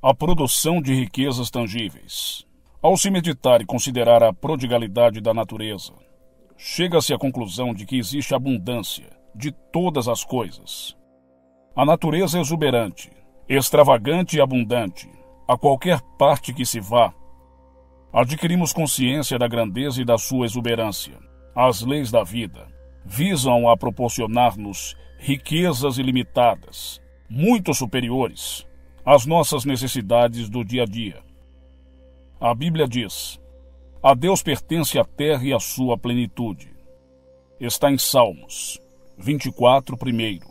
A produção de riquezas tangíveis. Ao se meditar e considerar a prodigalidade da natureza, chega-se à conclusão de que existe abundância de todas as coisas. A natureza exuberante, extravagante e abundante, a qualquer parte que se vá. Adquirimos consciência da grandeza e da sua exuberância. As leis da vida visam a proporcionar-nos riquezas ilimitadas, muito superiores às nossas necessidades do dia a dia. A Bíblia diz: A Deus pertence a terra e a sua plenitude. Está em Salmos 24, primeiro.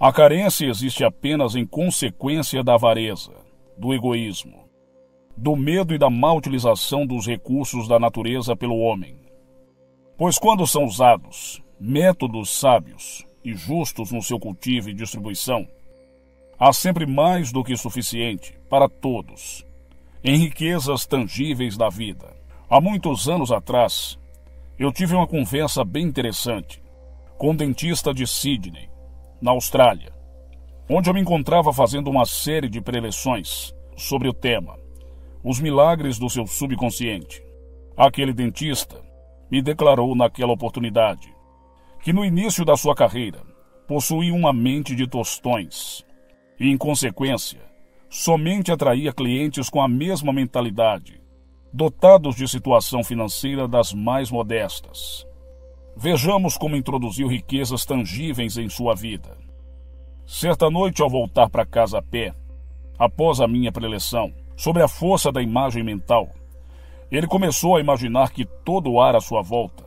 A carência existe apenas em consequência da avareza, do egoísmo, do medo e da má utilização dos recursos da natureza pelo homem. Pois quando são usados métodos sábios e justos no seu cultivo e distribuição, há sempre mais do que suficiente para todos, em riquezas tangíveis da vida. Há muitos anos atrás, eu tive uma conversa bem interessante com um dentista de Sydney, na Austrália, onde eu me encontrava fazendo uma série de preleções sobre o tema Os Milagres do Seu Subconsciente. Aquele dentista me declarou naquela oportunidade que no início da sua carreira possuía uma mente de tostões em consequência, somente atraía clientes com a mesma mentalidade, dotados de situação financeira das mais modestas. Vejamos como introduziu riquezas tangíveis em sua vida. Certa noite, ao voltar para casa a pé, após a minha preleção, sobre a força da imagem mental, ele começou a imaginar que todo o ar à sua volta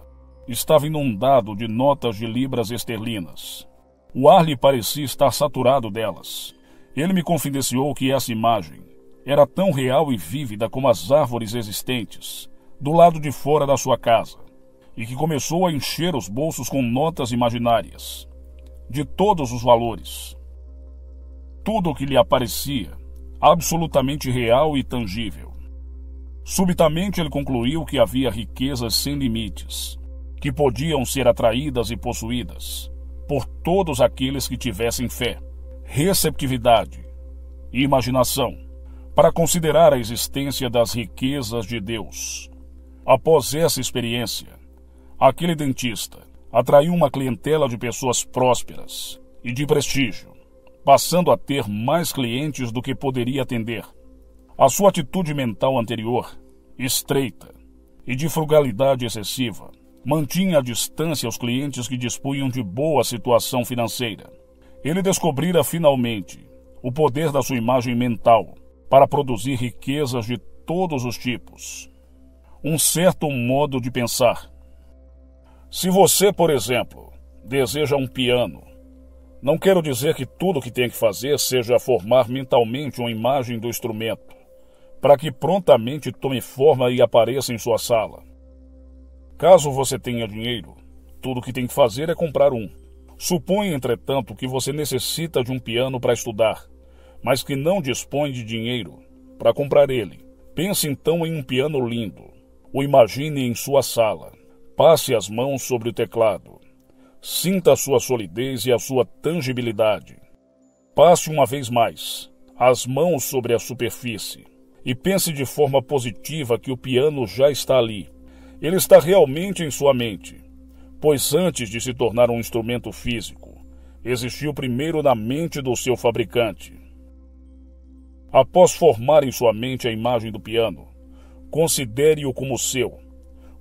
estava inundado de notas de libras esterlinas. O ar lhe parecia estar saturado delas, ele me confidenciou que essa imagem era tão real e vívida como as árvores existentes do lado de fora da sua casa, e que começou a encher os bolsos com notas imaginárias, de todos os valores. Tudo o que lhe aparecia absolutamente real e tangível. Subitamente ele concluiu que havia riquezas sem limites, que podiam ser atraídas e possuídas por todos aqueles que tivessem fé receptividade e imaginação para considerar a existência das riquezas de Deus. Após essa experiência, aquele dentista atraiu uma clientela de pessoas prósperas e de prestígio, passando a ter mais clientes do que poderia atender. A sua atitude mental anterior, estreita e de frugalidade excessiva, mantinha à distância os clientes que dispunham de boa situação financeira ele descobrira finalmente o poder da sua imagem mental para produzir riquezas de todos os tipos. Um certo modo de pensar. Se você, por exemplo, deseja um piano, não quero dizer que tudo o que tem que fazer seja formar mentalmente uma imagem do instrumento, para que prontamente tome forma e apareça em sua sala. Caso você tenha dinheiro, tudo o que tem que fazer é comprar um Suponha, entretanto, que você necessita de um piano para estudar, mas que não dispõe de dinheiro para comprar ele. Pense então em um piano lindo. O imagine em sua sala. Passe as mãos sobre o teclado. Sinta a sua solidez e a sua tangibilidade. Passe uma vez mais as mãos sobre a superfície e pense de forma positiva que o piano já está ali. Ele está realmente em sua mente pois antes de se tornar um instrumento físico, existiu primeiro na mente do seu fabricante. Após formar em sua mente a imagem do piano, considere-o como seu.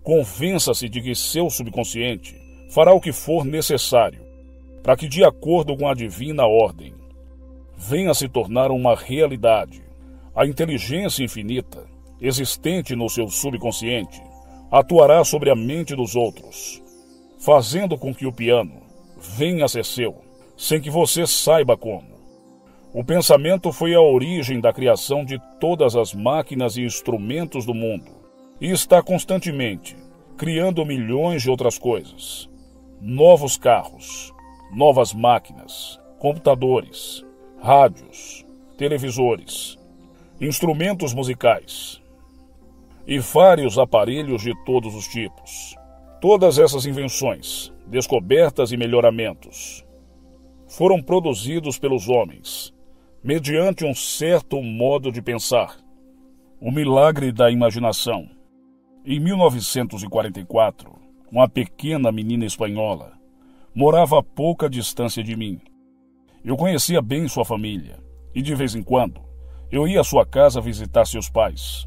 Convença-se de que seu subconsciente fará o que for necessário para que, de acordo com a divina ordem, venha se tornar uma realidade. A inteligência infinita existente no seu subconsciente atuará sobre a mente dos outros fazendo com que o piano venha a ser seu, sem que você saiba como. O pensamento foi a origem da criação de todas as máquinas e instrumentos do mundo e está constantemente criando milhões de outras coisas. Novos carros, novas máquinas, computadores, rádios, televisores, instrumentos musicais e vários aparelhos de todos os tipos. Todas essas invenções, descobertas e melhoramentos foram produzidos pelos homens, mediante um certo modo de pensar. O milagre da imaginação. Em 1944, uma pequena menina espanhola morava a pouca distância de mim. Eu conhecia bem sua família e, de vez em quando, eu ia à sua casa visitar seus pais.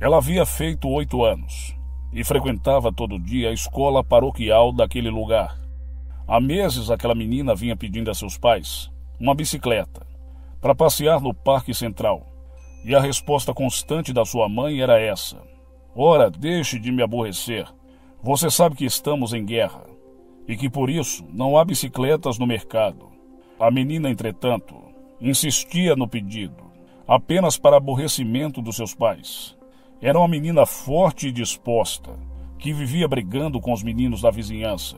Ela havia feito oito anos e frequentava todo dia a escola paroquial daquele lugar. Há meses aquela menina vinha pedindo a seus pais uma bicicleta para passear no Parque Central. E a resposta constante da sua mãe era essa: Ora, deixe de me aborrecer. Você sabe que estamos em guerra e que por isso não há bicicletas no mercado. A menina, entretanto, insistia no pedido, apenas para aborrecimento dos seus pais. Era uma menina forte e disposta, que vivia brigando com os meninos da vizinhança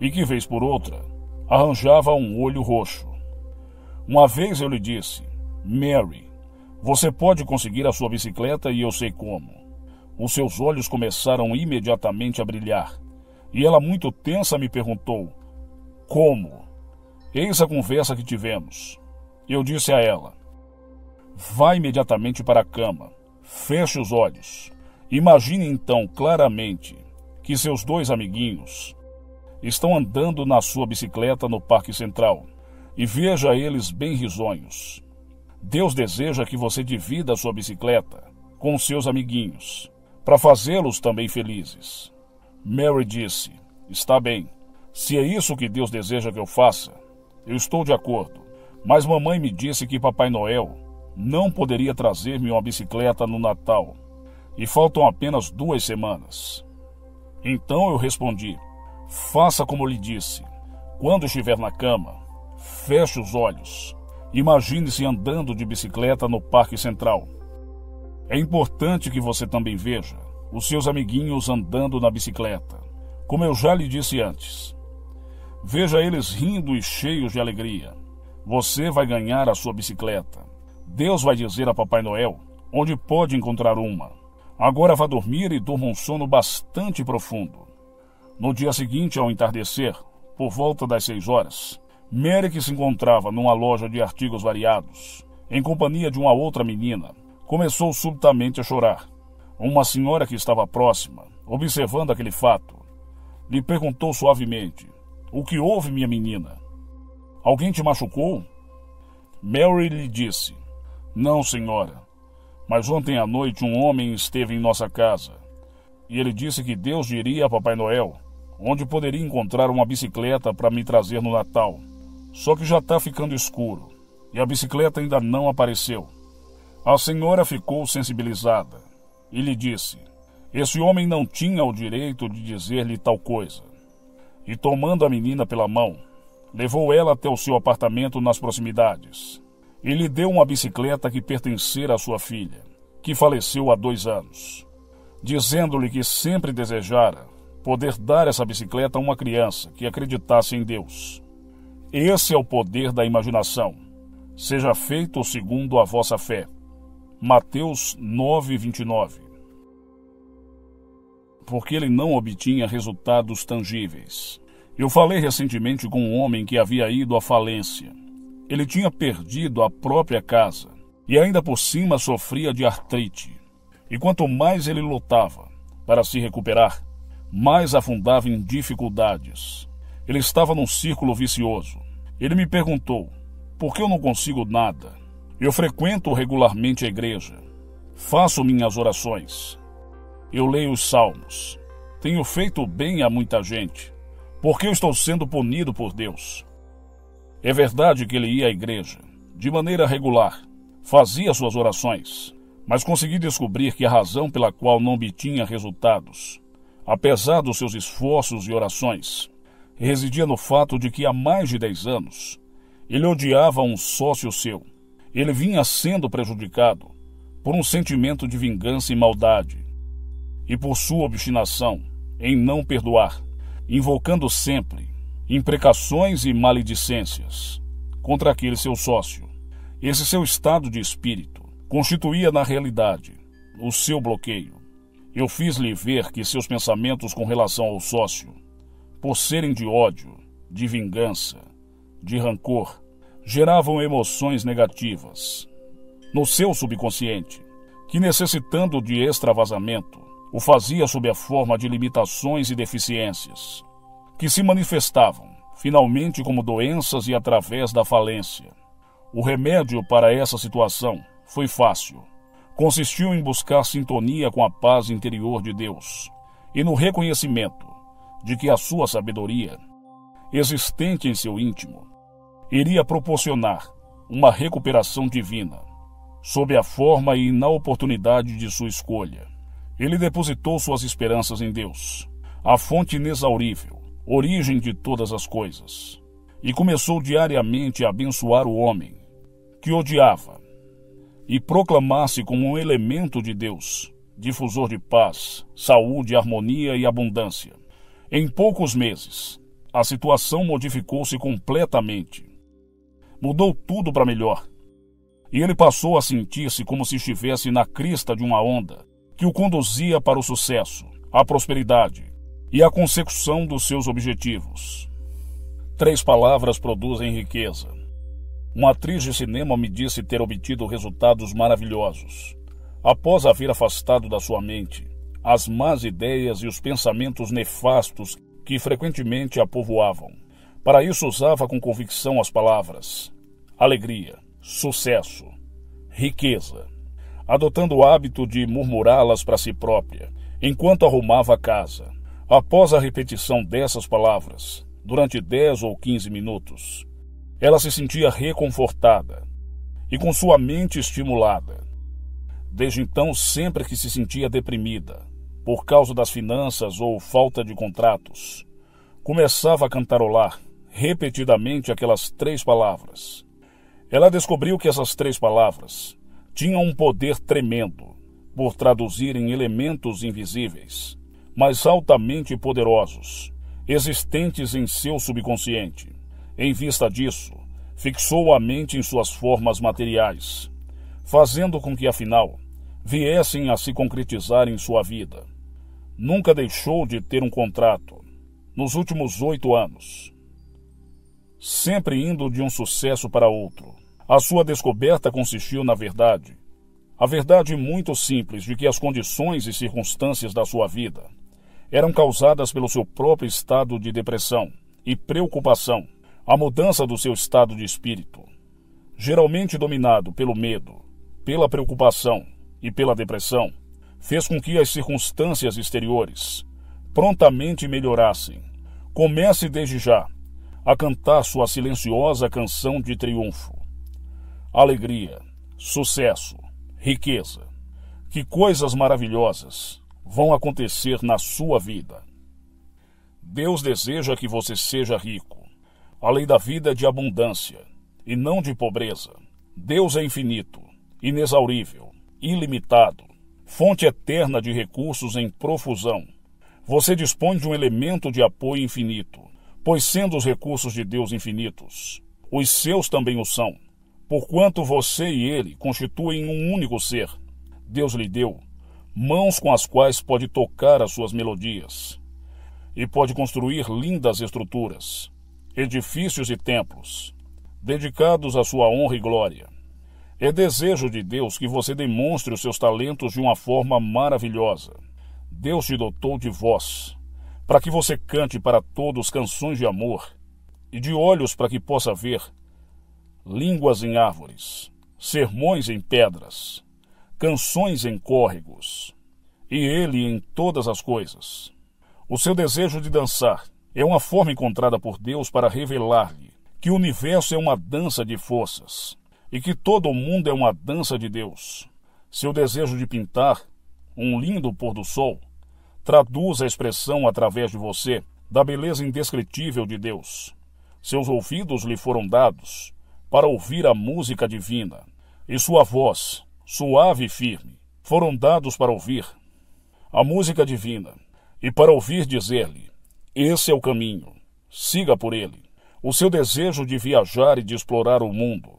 e que, vez por outra, arranjava um olho roxo. Uma vez eu lhe disse: Mary, você pode conseguir a sua bicicleta e eu sei como. Os seus olhos começaram imediatamente a brilhar e ela, muito tensa, me perguntou: Como? Eis a conversa que tivemos. Eu disse a ela: Vá imediatamente para a cama, feche os olhos. Imagine então claramente que seus dois amiguinhos estão andando na sua bicicleta no Parque Central e veja eles bem risonhos. Deus deseja que você divida a sua bicicleta com seus amiguinhos, para fazê-los também felizes. Mary disse: Está bem. Se é isso que Deus deseja que eu faça, eu estou de acordo. Mas mamãe me disse que Papai Noel não poderia trazer-me uma bicicleta no Natal. E faltam apenas duas semanas. Então eu respondi: Faça como lhe disse. Quando estiver na cama, Feche os olhos. Imagine-se andando de bicicleta no Parque Central. É importante que você também veja os seus amiguinhos andando na bicicleta, como eu já lhe disse antes. Veja eles rindo e cheios de alegria. Você vai ganhar a sua bicicleta. Deus vai dizer a Papai Noel onde pode encontrar uma. Agora vá dormir e durma um sono bastante profundo. No dia seguinte, ao entardecer, por volta das seis horas, Merrick se encontrava numa loja de artigos variados, em companhia de uma outra menina. Começou subitamente a chorar. Uma senhora que estava próxima, observando aquele fato, lhe perguntou suavemente: O que houve, minha menina? Alguém te machucou? Mary lhe disse: Não, senhora. Mas ontem à noite um homem esteve em nossa casa. E ele disse que Deus diria a Papai Noel onde poderia encontrar uma bicicleta para me trazer no Natal. Só que já está ficando escuro e a bicicleta ainda não apareceu. A senhora ficou sensibilizada e lhe disse: Esse homem não tinha o direito de dizer-lhe tal coisa. E tomando a menina pela mão, levou ela até o seu apartamento nas proximidades e lhe deu uma bicicleta que pertencera à sua filha, que faleceu há dois anos, dizendo-lhe que sempre desejara poder dar essa bicicleta a uma criança que acreditasse em Deus. Esse é o poder da imaginação. Seja feito segundo a vossa fé. Mateus 9:29. Porque ele não obtinha resultados tangíveis. Eu falei recentemente com um homem que havia ido à falência. Ele tinha perdido a própria casa e ainda por cima sofria de artrite. E quanto mais ele lutava para se recuperar, mais afundava em dificuldades. Ele estava num círculo vicioso. Ele me perguntou: por que eu não consigo nada? Eu frequento regularmente a igreja. Faço minhas orações. Eu leio os salmos. Tenho feito bem a muita gente. Por que eu estou sendo punido por Deus? É verdade que ele ia à igreja, de maneira regular, fazia suas orações, mas consegui descobrir que a razão pela qual não obtinha resultados, apesar dos seus esforços e orações, residia no fato de que há mais de dez anos ele odiava um sócio seu. Ele vinha sendo prejudicado por um sentimento de vingança e maldade, e por sua obstinação em não perdoar, invocando sempre imprecações e maledicências contra aquele seu sócio. Esse seu estado de espírito constituía na realidade o seu bloqueio. Eu fiz-lhe ver que seus pensamentos com relação ao sócio por serem de ódio, de vingança, de rancor, geravam emoções negativas no seu subconsciente, que necessitando de extravasamento, o fazia sob a forma de limitações e deficiências, que se manifestavam finalmente como doenças e através da falência. O remédio para essa situação foi fácil. Consistiu em buscar sintonia com a paz interior de Deus e no reconhecimento de que a sua sabedoria, existente em seu íntimo, iria proporcionar uma recuperação divina, sob a forma e na oportunidade de sua escolha. Ele depositou suas esperanças em Deus, a fonte inexaurível, origem de todas as coisas, e começou diariamente a abençoar o homem, que odiava, e proclamar-se como um elemento de Deus, difusor de paz, saúde, harmonia e abundância. Em poucos meses, a situação modificou-se completamente. Mudou tudo para melhor. E ele passou a sentir-se como se estivesse na crista de uma onda que o conduzia para o sucesso, a prosperidade e a consecução dos seus objetivos. Três palavras produzem riqueza. Uma atriz de cinema me disse ter obtido resultados maravilhosos. Após haver afastado da sua mente as más ideias e os pensamentos nefastos que frequentemente a povoavam. Para isso usava com convicção as palavras alegria, sucesso, riqueza, adotando o hábito de murmurá-las para si própria, enquanto arrumava a casa. Após a repetição dessas palavras, durante 10 ou 15 minutos, ela se sentia reconfortada e com sua mente estimulada. Desde então, sempre que se sentia deprimida, por causa das finanças ou falta de contratos, começava a cantarolar repetidamente aquelas três palavras. Ela descobriu que essas três palavras tinham um poder tremendo por traduzirem elementos invisíveis, mas altamente poderosos, existentes em seu subconsciente. Em vista disso, fixou a mente em suas formas materiais, fazendo com que, afinal, viessem a se concretizar em sua vida nunca deixou de ter um contrato nos últimos oito anos, sempre indo de um sucesso para outro. A sua descoberta consistiu, na verdade, a verdade muito simples de que as condições e circunstâncias da sua vida eram causadas pelo seu próprio estado de depressão e preocupação, a mudança do seu estado de espírito, geralmente dominado pelo medo, pela preocupação e pela depressão fez com que as circunstâncias exteriores prontamente melhorassem. Comece desde já a cantar sua silenciosa canção de triunfo. Alegria, sucesso, riqueza. Que coisas maravilhosas vão acontecer na sua vida. Deus deseja que você seja rico. A lei da vida é de abundância e não de pobreza. Deus é infinito, inexaurível, ilimitado fonte eterna de recursos em profusão. Você dispõe de um elemento de apoio infinito, pois sendo os recursos de Deus infinitos, os seus também o são. Porquanto você e ele constituem um único ser, Deus lhe deu mãos com as quais pode tocar as suas melodias e pode construir lindas estruturas, edifícios e templos, dedicados à sua honra e glória. É desejo de Deus que você demonstre os seus talentos de uma forma maravilhosa. Deus te dotou de voz, para que você cante para todos canções de amor, e de olhos para que possa ver línguas em árvores, sermões em pedras, canções em córregos, e ele em todas as coisas. O seu desejo de dançar é uma forma encontrada por Deus para revelar-lhe que o universo é uma dança de forças e que todo o mundo é uma dança de Deus. Seu desejo de pintar um lindo pôr do sol traduz a expressão através de você da beleza indescritível de Deus. Seus ouvidos lhe foram dados para ouvir a música divina, e sua voz, suave e firme, foram dados para ouvir a música divina e para ouvir dizer-lhe: Esse é o caminho, siga por ele. O seu desejo de viajar e de explorar o mundo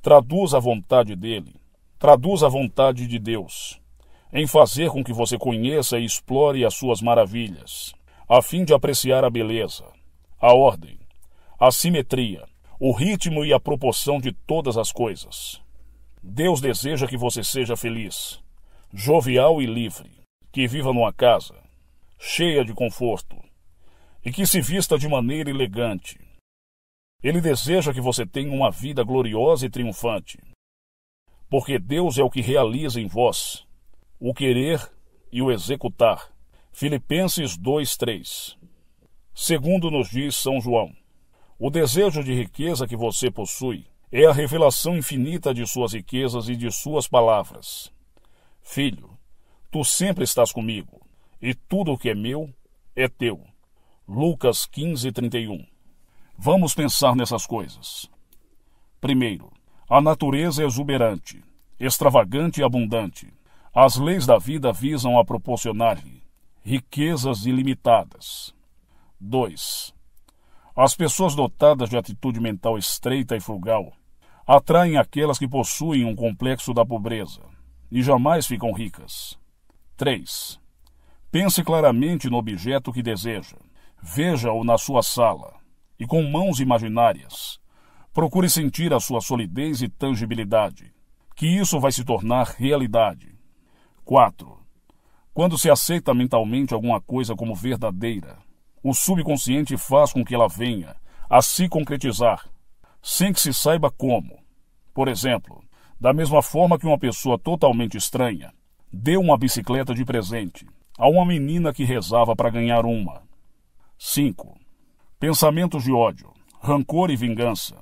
Traduz a vontade dele, traduz a vontade de Deus, em fazer com que você conheça e explore as suas maravilhas, a fim de apreciar a beleza, a ordem, a simetria, o ritmo e a proporção de todas as coisas. Deus deseja que você seja feliz, jovial e livre, que viva numa casa cheia de conforto e que se vista de maneira elegante. Ele deseja que você tenha uma vida gloriosa e triunfante, porque Deus é o que realiza em vós o querer e o executar. Filipenses 2:3. Segundo nos diz São João, o desejo de riqueza que você possui é a revelação infinita de suas riquezas e de suas palavras. Filho, tu sempre estás comigo, e tudo o que é meu é teu. Lucas 15, 31. Vamos pensar nessas coisas. Primeiro, a natureza é exuberante, extravagante e abundante. As leis da vida visam a proporcionar-lhe riquezas ilimitadas. 2. As pessoas dotadas de atitude mental estreita e frugal atraem aquelas que possuem um complexo da pobreza e jamais ficam ricas. 3. Pense claramente no objeto que deseja. Veja-o na sua sala e com mãos imaginárias. Procure sentir a sua solidez e tangibilidade, que isso vai se tornar realidade. 4. Quando se aceita mentalmente alguma coisa como verdadeira, o subconsciente faz com que ela venha a se concretizar, sem que se saiba como. Por exemplo, da mesma forma que uma pessoa totalmente estranha deu uma bicicleta de presente a uma menina que rezava para ganhar uma. 5. Pensamentos de ódio, rancor e vingança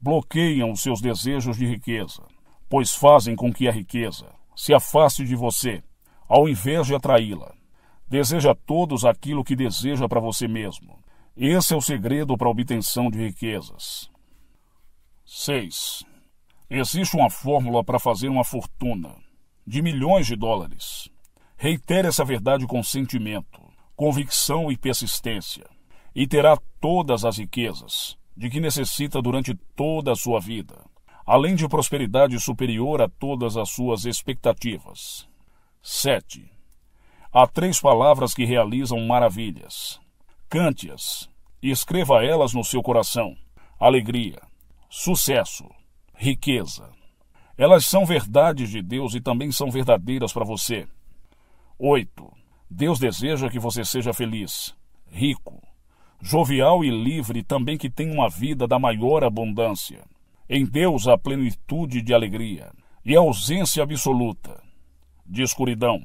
bloqueiam os seus desejos de riqueza, pois fazem com que a riqueza se afaste de você, ao invés de atraí-la. Deseja a todos aquilo que deseja para você mesmo. Esse é o segredo para a obtenção de riquezas. 6. Existe uma fórmula para fazer uma fortuna de milhões de dólares. Reitere essa verdade com sentimento, convicção e persistência, e terá todas as riquezas de que necessita durante toda a sua vida, além de prosperidade superior a todas as suas expectativas. 7. Há três palavras que realizam maravilhas. Cante-as e escreva elas no seu coração: alegria, sucesso, riqueza. Elas são verdades de Deus e também são verdadeiras para você. 8. Deus deseja que você seja feliz, rico, jovial e livre, também que tenha uma vida da maior abundância. Em Deus há plenitude de alegria e ausência absoluta de escuridão.